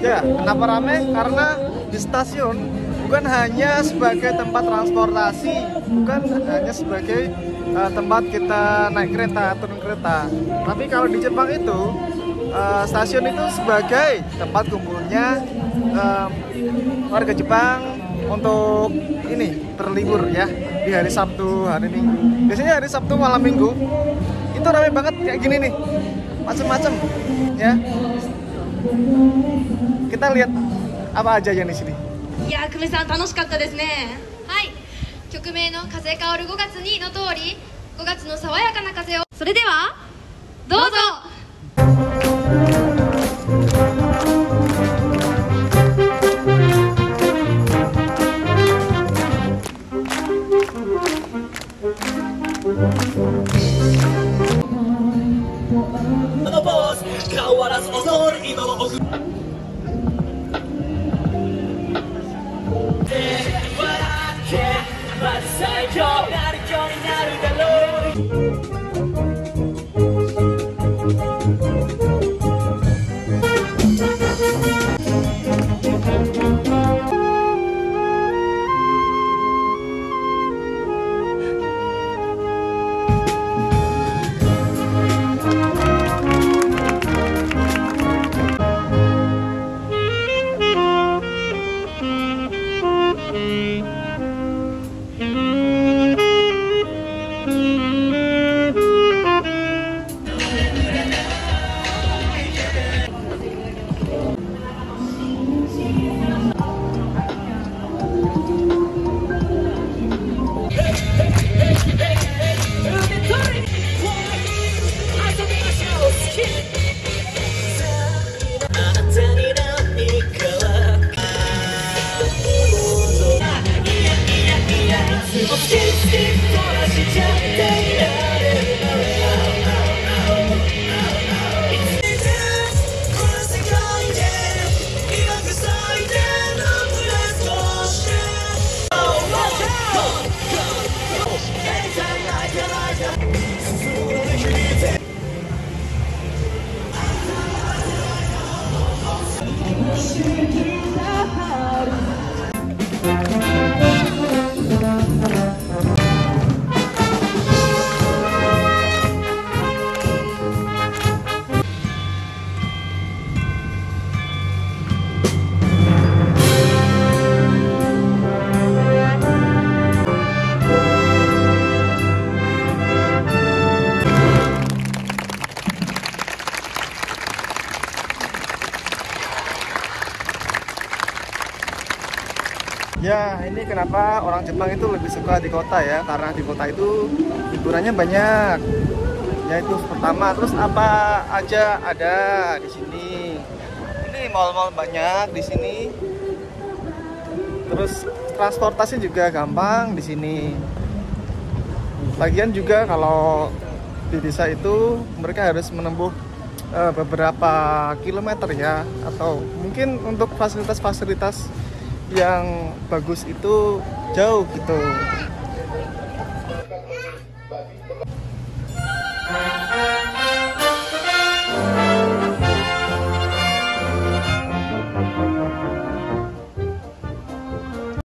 Ya, kenapa rame? Karena di stasiun bukan hanya sebagai tempat transportasi, bukan hanya sebagai uh, tempat kita naik kereta, turun kereta. Tapi kalau di Jepang itu uh, stasiun itu sebagai tempat kumpulnya uh, warga Jepang, untuk ini berlibur ya di hari Sabtu, hari Minggu. Biasanya hari Sabtu malam Minggu itu ramai banget kayak gini nih, macem-macem ya kita lihat apa aja yang di sini. いや久米さん楽しかったですねはい曲名の「風香る5月に」の通り5月の爽やかな風をそれではどうぞ のポーズ変わらず踊る今は Mm-hmm. Ya, ini kenapa orang Jepang itu lebih suka di kota ya, karena di kota itu hiburannya banyak. Yaitu pertama, terus apa aja ada di sini. Ini mall-mall banyak di sini. Terus transportasi juga gampang di sini. Lagian juga kalau di desa itu mereka harus menempuh eh, beberapa kilometer ya, atau mungkin untuk fasilitas-fasilitas yang bagus itu jauh gitu